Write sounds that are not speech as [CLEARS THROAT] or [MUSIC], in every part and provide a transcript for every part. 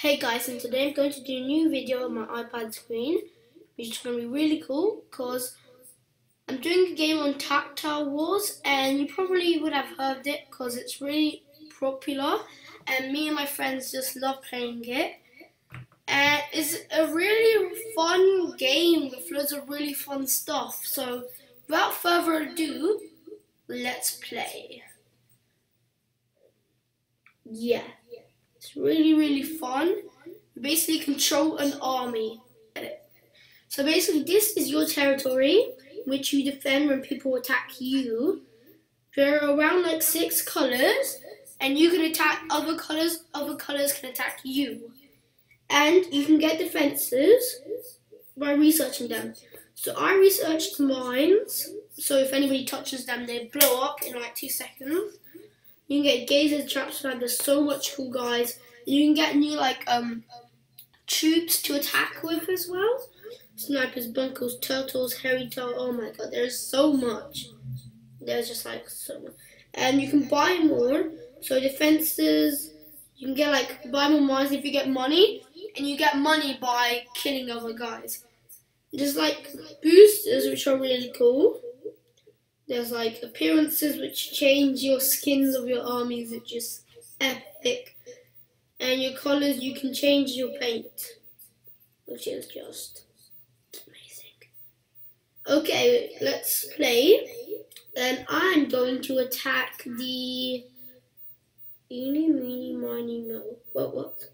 Hey guys, and today I'm going to do a new video on my iPad screen, which is going to be really cool because I'm doing a game on Tactile Wars, and you probably would have heard it because it's really popular, and me and my friends just love playing it. And it's a really fun game with loads of really fun stuff. So, without further ado, let's play. Yeah. Really, really fun. You basically control an army. So basically, this is your territory, which you defend when people attack you. There are around like six colors, and you can attack other colors, other colors can attack you. And you can get defenses by researching them. So I researched mines, so if anybody touches them, they blow up in like two seconds. You can get gazers, traps, and there's so much cool guys. You can get new like um troops to attack with as well. Snipers, bunkers, turtles, hairy tail. Oh my god, there's so much. There's just like so much. And you can buy more. So defenses, you can get like buy more mines if you get money, and you get money by killing other guys. There's like boosters which are really cool. There's like appearances which change your skins of your armies, which is epic. And your colors, you can change your paint, which is just amazing. Okay, let's play. Then I'm going to attack the Eeny, meeny, miny, mo. What, what?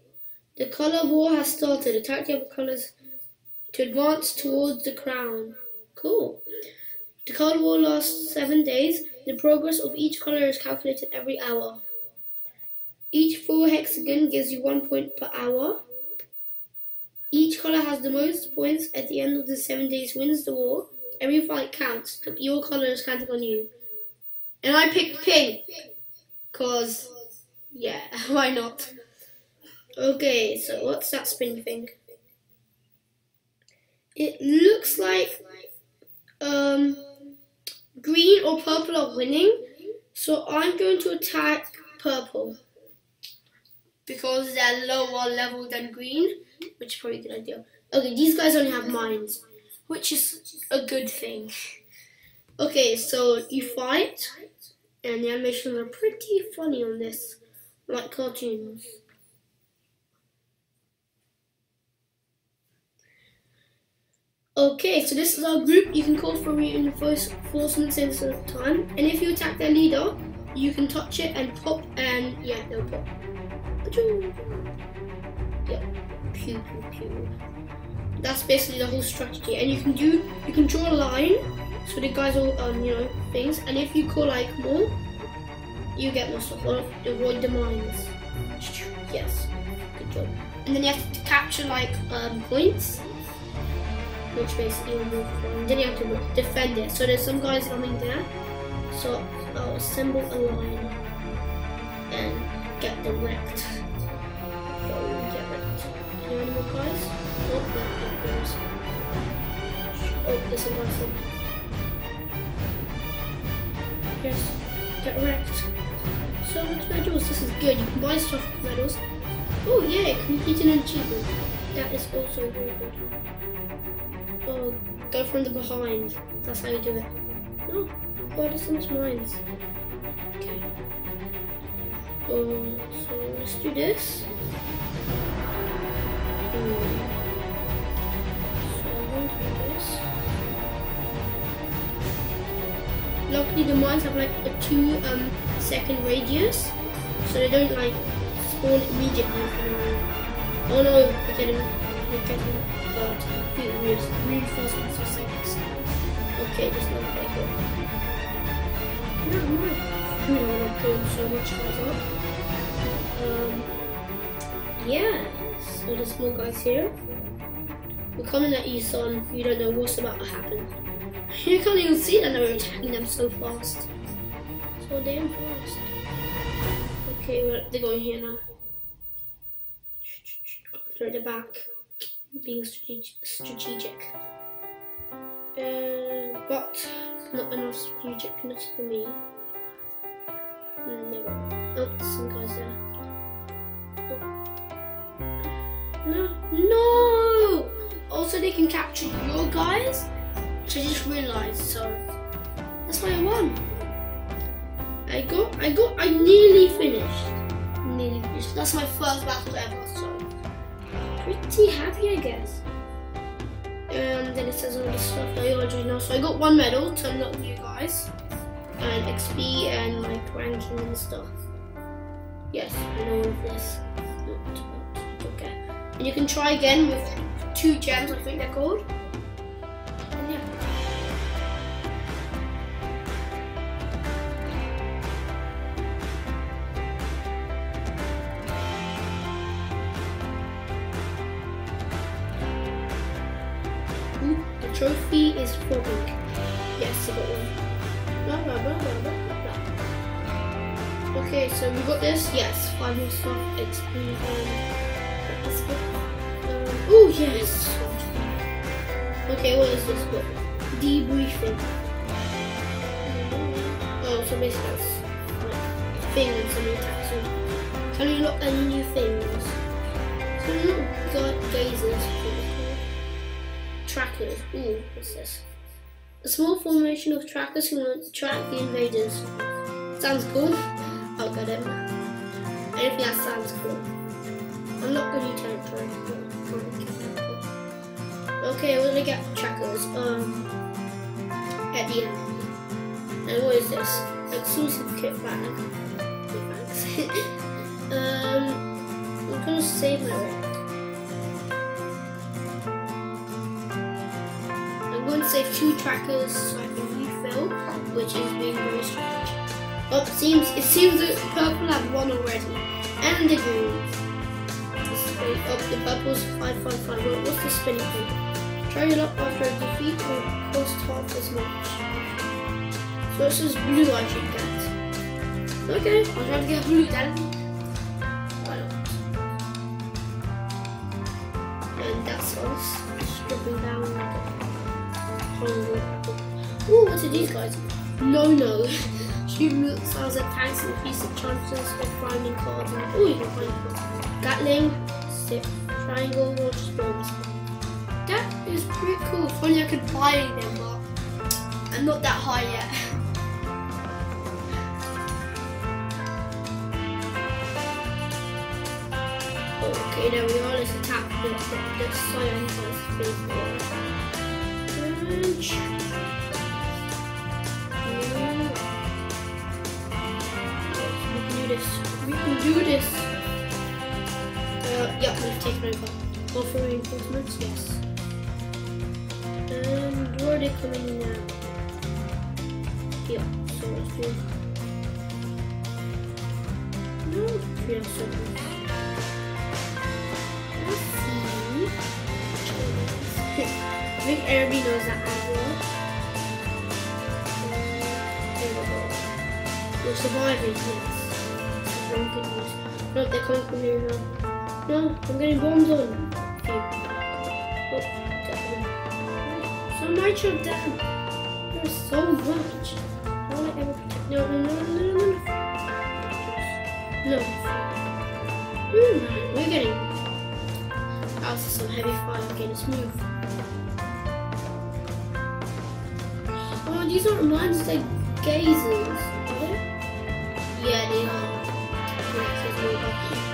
The color war has started. Attack the other colors to advance towards the crown. Cool. The card war lasts seven days. The progress of each color is calculated every hour. Each full hexagon gives you one point per hour. Each color has the most points at the end of the seven days wins the war. Every fight counts. Your color is counting on you. And I picked pink. Cause, yeah, [LAUGHS] why not? Okay, so what's that spin thing? It looks like um or purple are winning. So I'm going to attack purple. Because they're lower level than green, which is probably a good idea. Okay, these guys only have mines, which is a good thing. Okay, so you fight, and the animations are pretty funny on this, like cartoons. Okay, so this is our group. You can call for reinforcements in some time. And if you attack their leader, you can touch it and pop, and yeah, they'll pop. Yeah, pew pew pew. That's basically the whole strategy. And you can do, you can draw a line, so the guys all, um, you know, things. And if you call like more, you get more stuff. Or avoid the mines. Yes, good job. And then you have to capture like um, points which basically will move forward. Then you have to defend it. So there's some guys coming there. So I'll assemble a line and get them wrecked. So get wrecked. Any more guys? Oh, no, there's. Oh, there's a guy Yes, get wrecked. So much medals, this is good. You can buy stuff with medals. Oh yeah, complete an achievement. That is also very good. Oh, go from the behind. That's how you do it. Oh, God, there's so much mines. Okay. Um, so let's do this. Um, so I'm going to do this. Luckily, the mines have like a two um, second radius, so they don't like spawn immediately. Oh no, we're getting, we're getting but reinforcements for. Okay, just not back here. No, no. We don't want to pull so much guys up. Um, yeah, so there's more guys here. We're coming at you, son. if You don't know what's about to happen. You can't even see them, they're attacking them so fast. So damn fast. Okay, well, they're going here now. Throw the back being strategic. Uh, but not enough strategicness for me. Never. Oh, some guys there. Oh. No, no! Also, they can capture your guys, which I just realized, so that's why I won. I got, I got, I nearly finished. Nearly finished. That's my first battle ever, pretty happy, I guess. And then it says all the stuff that I already know. So I got one medal to unlock you guys, and XP and like ranking and stuff. Yes, I know all of this. Okay, and you can try again with two gems. I think they're called. And yeah. Okay, so we got this. Yes, five more stuff. XP. Um. Oh yes. Okay, what is this book? Debriefing. Oh, so basically that's like things and new attacks. So can you look any new things? So look, got gazers. Trackers. Ooh, what's this? A small formation of trackers who want to track the invaders. Sounds cool. I'll get him. Anything that sounds cool. I'm not going to territory. Okay, we're gonna get trackers. Um, at the end. And what is this? Exclusive kit bag. [LAUGHS] Um, I'm gonna save my rank. I'm going to save two trackers so I can refill, which is being very strange. It seems it seems that purple have one already, and the green. Up uh, the purple's five five five. What's the spinning thing? Try it up after a defeat will cost half as much. So this is blue I should get. Okay, I'll try to get blue then. Why not? And that's us stripping down like a Ooh, what are these guys? No, no. [LAUGHS] Shoot milk styles at tanks and piece of chances of finding cards. And, oh, you can find cards. Gatling, stick, triangle, just bombs. That is pretty cool. Funny I could buy them, but I'm not that high yet. [LAUGHS] Okay, there we are. Let's attack the, the, the first. Punch. We this. We can do this. Uh, yeah, we've taken over. Offer reinforcements, yes. And where are they coming in now? Yeah, so let's do No, three seconds. Let's see. [LAUGHS] I think everybody knows that we go. We're surviving, yes. News. No, they're coming from here now. No, I'm getting bombs on. Okay. Oh, definitely. So much of them. There's so much. How I ever protect? No, no, no, no, no, no. No. Hmm, we're getting. Also, some heavy fire. Okay, let's move. Oh, these aren't mines, they're gazers.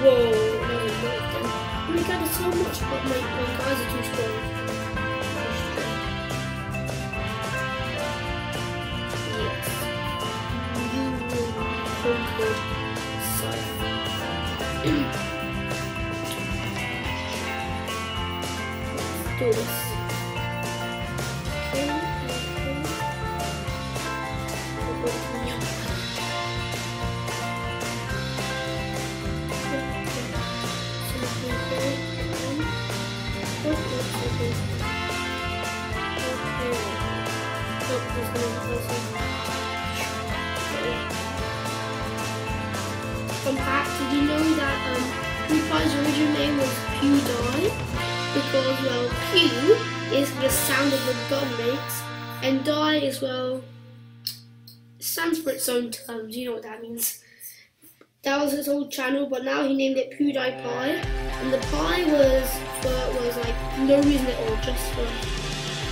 Whoa, no, no. Oh so much, but my, my guys are too strong. Yes. You will [CLEARS THROAT] do this. Fun fact, did you know that um, PewDiePie's original name was PewDie? Because, well, Pew is the sound of the gun makes, and die is, well, stands for its own terms, you know what that means. That was his old channel, but now he named it PewDiePie, and the pie was for was like no reason at all, just for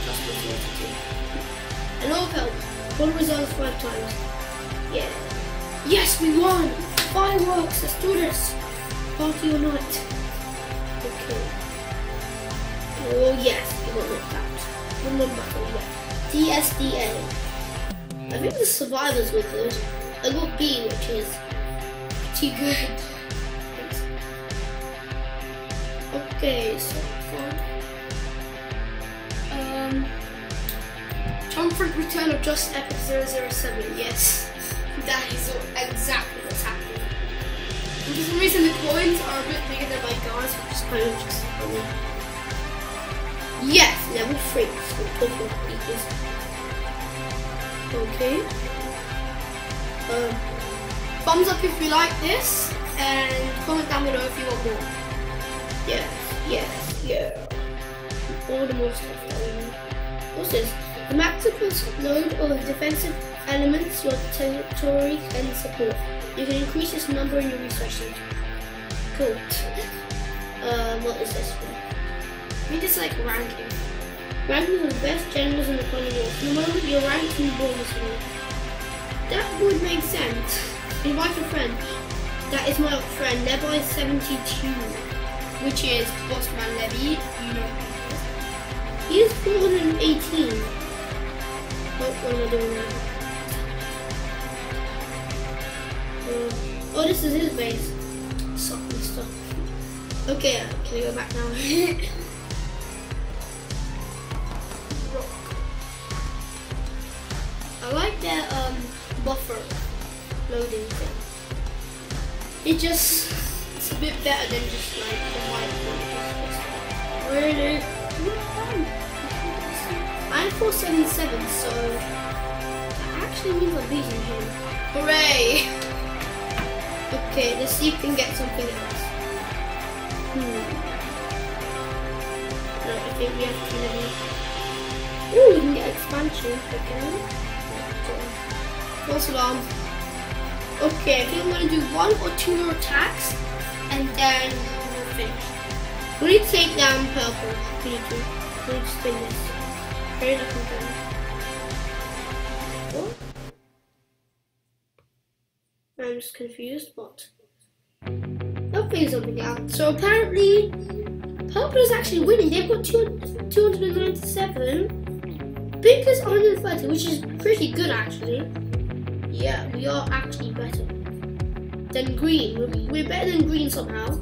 just for to. And all help. One results five times. Yeah. Yes, we won! Fireworks! Let's do this! Party or night. Okay. Oh yes, we got knocked out. One more battle, yeah. DSDA. I think the survivors were good. I got B, which is pretty good. Okay, so um, Triumphant Return of Just Epic 007. Yes, that is exactly what's happening. And for some reason, the coins are a bit bigger than my guards, which is kind of just funny. Yes, level three. So total. Okay. Um, thumbs up if you like this, and comment down below if you want more. Yes, yes, yeah. All the more stuff that we need. What's this? The maximum load of defensive elements your territory can support. You can increase this number in your research center. Cool. um, what is this one? I think it's like ranking. Ranking of the best generals in the Commonwealth. The moment you're ranked in the bonus. That would make sense. Invite a friend. That is my friend, Levi72, which is Bossman Levy, you know. He is 418. Oh, what am I doing now? Uh, oh, this is his base. Sucking stuff. Okay, can I go back now? [LAUGHS] I like that um, loading thing. It just, it's a bit better than just like the white one. Really? I'm 477, so that actually means I'm beating him. Hooray! Okay, let's see if we can get something else. Hmm. No, I think we have to level. Ooh, we can get expansion again. False alarm. Okay, I think I'm gonna do one or two more attacks and then we'll finish. We need to take down purple. We need to. We need to spin this. Very looking good. What? I'm just confused, but figure something. So apparently, purple is actually winning. They've got 200, 297. Pink is 130, which is pretty good actually. Yeah, we are actually better than green. We're, better than green somehow.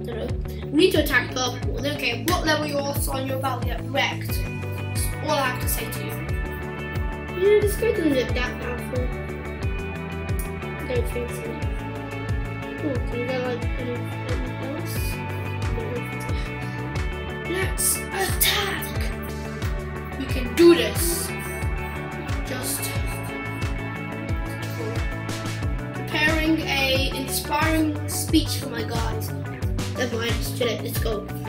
Know. We need to attack purple. Okay, what level you're on, you're about to get wrecked. That's all I have to say to you. Yeah, this guy doesn't look that powerful. I don't think so. Oh, Okay, there like anything else? Let's attack! We can do this! Just preparing a inspiring speech for my guys. Never mind, too late, let's go.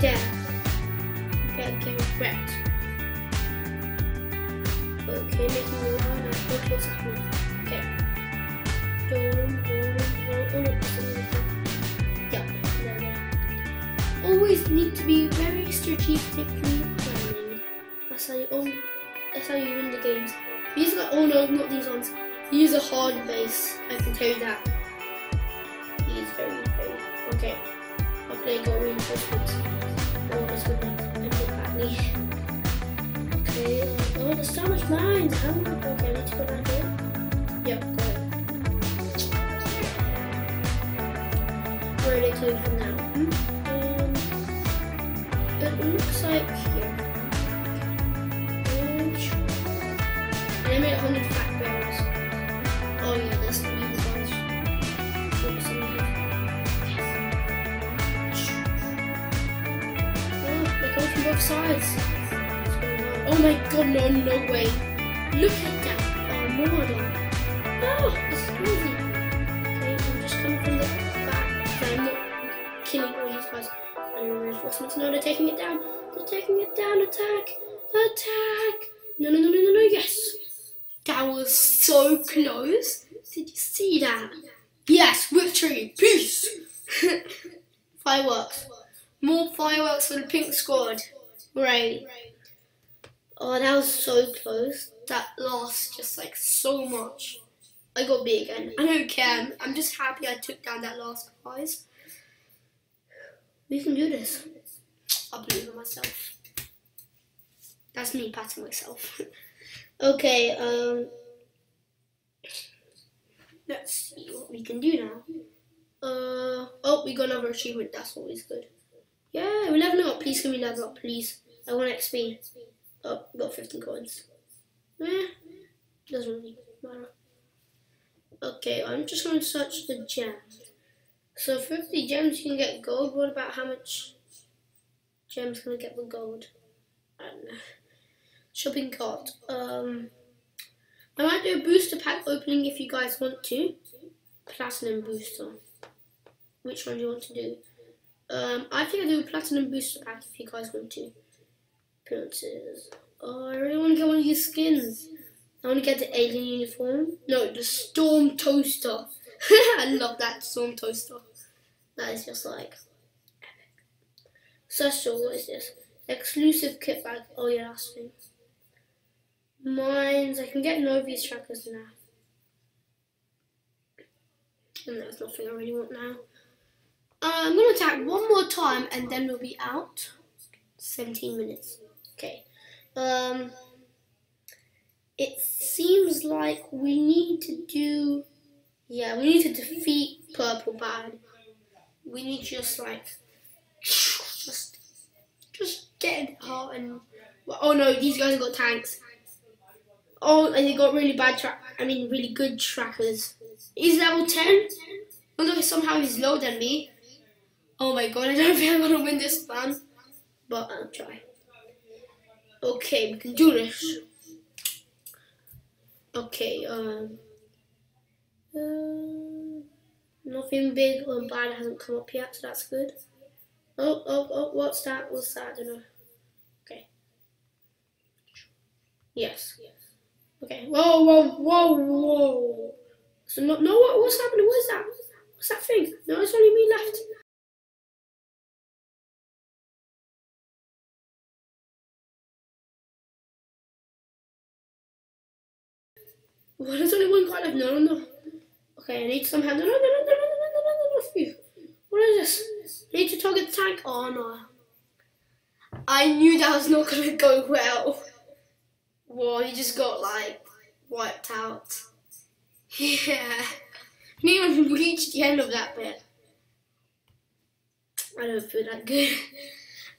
Dare. Okay, get wrecked. Okay, making the line. I think what's happening. Okay. Don't, don't, don't, oh, don't, yeah, there, there. Always need to be very strategically planning. That's how you own, that's how you win the games. These are oh no, not these ones. These are hard base. I can tell you that. He is very, very okay. I'll play go reinforcements. This. Okay. Oh, there's so much mines. I'm I? Okay, I need to go back here. Yep, go ahead. Where are they coming from now? Um, it looks like here. And they made 100 sides. Oh my god, no, no way. Look at that. Oh, them. Oh, is crazy. Okay, I'm just coming from the back. I'm not killing all these guys. And reinforcements, no, they're taking it down. They're taking it down. Attack! Attack! No, no, no, no, no, no, yes! That was so close. Did you see that? Yes, victory! Peace! [LAUGHS] fireworks. More fireworks for the pink squad. Right. Oh, that was so close. That lost just like so much. I got B again. I don't care. I'm just happy I took down that last prize. We can do this. I believe in myself. That's me patting myself. [LAUGHS] okay, um let's see what we can do now. Uh oh we got another achievement, that's always good. Yeah, we're leveling up. Please can we level up, please? I want XP. Oh, got 15 coins. Eh, doesn't really matter. Okay, I'm just going to search the gems. So 50 gems you can get gold. What about how much gems can I get with gold? I don't know. Shopping cart. Um, I might do a booster pack opening if you guys want to. Platinum booster. Which one do you want to do? Um, I think I'll do a platinum booster pack if you guys want to. Appearances. Oh, I really want to get one of these skins. I want to get the alien uniform. No, the storm toaster. [LAUGHS] I love that storm toaster. That is just like epic. Social, what is this? Exclusive kit bag. Oh yeah, that's thing. Mines. I can get Novi's trackers now. And there's nothing I really want now. Uh, I'm gonna attack one more time and then we'll be out. 17 minutes. Okay. Um it seems like we need to do yeah, we need to defeat purple bad. We need just like just just get it out and oh no, these guys got tanks. Oh, and they got really bad track. I mean, really good trackers. He's level 10. Although somehow he's lower than me. Oh my god, I don't [LAUGHS] think I'm gonna win this plan. But I'll try. Okay, we can do this. Okay, um. Uh, nothing big or bad hasn't come up yet, so that's good. Oh, oh, oh, what's that? What's that? I don't know. Okay. Yes. Okay. Whoa, whoa, whoa, whoa. So, no, no what, what's happening? What is that? What's that thing? No, it's only me left. Well, there's only one card left. No, no, no. Okay, I need some help. No, no, no, no, no, no, no, no, no, no. What is this? I need to target the tank. Oh, no. I knew that was not going to go well. Whoa, he just got, like, wiped out. Yeah. Didn't even reach the end of that bit. I don't feel that good.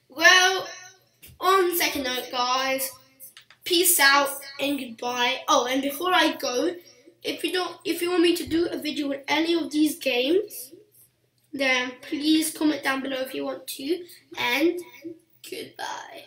Well, on second note, guys, peace out and goodbye. Oh, and before I go, if you don't, if you want me to do a video with any of these games, then please comment down below if you want to. And goodbye.